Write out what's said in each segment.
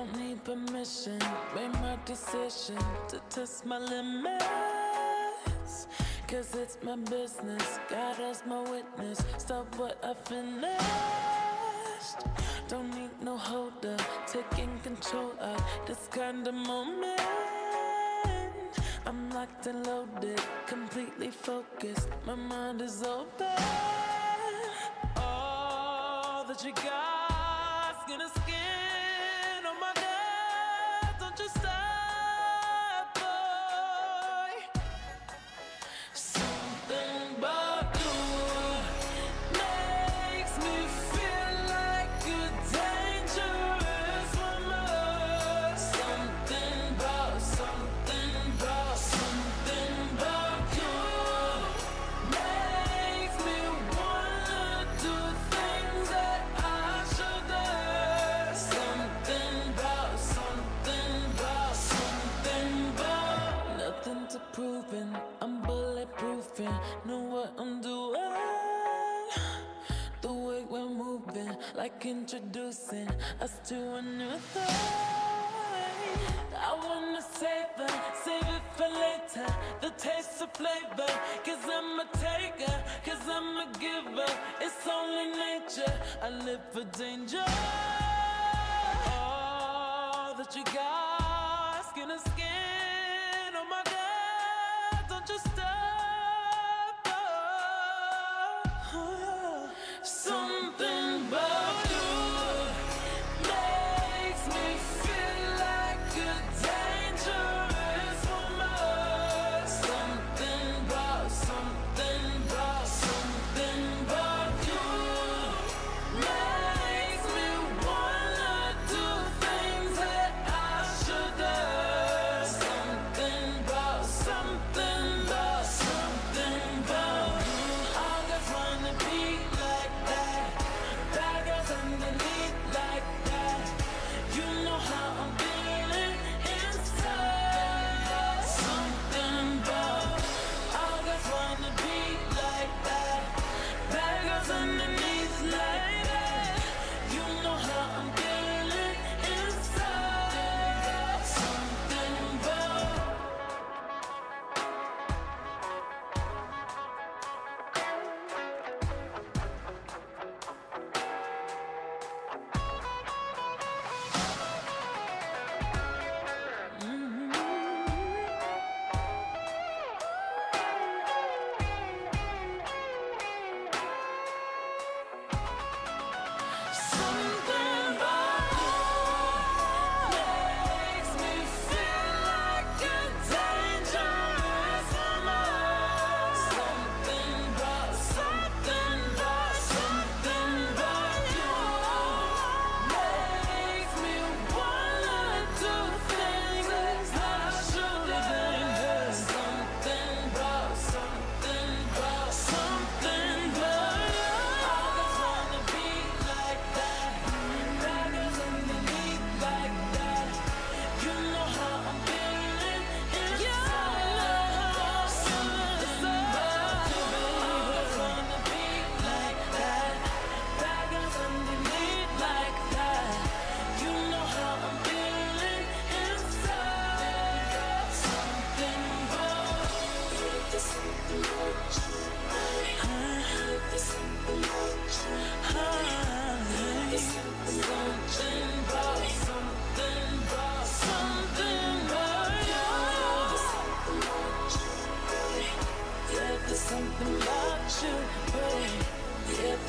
Don't need permission. Made my decision to test my limits. Cause it's my business. God as my witness. Stop what I finished. Don't need no holder. Taking control of this kind of moment. I'm locked and loaded. Completely focused. My mind is open. All that you got. to proving I'm bulletproofing, know what I'm doing. The way we're moving, like introducing us to a new thing. I wanna savor, save it for later. The taste of flavor, cause I'm a taker Cause I'm a giver, it's only nature. I live for danger. So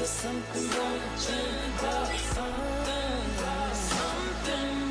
There's something about you, something, something.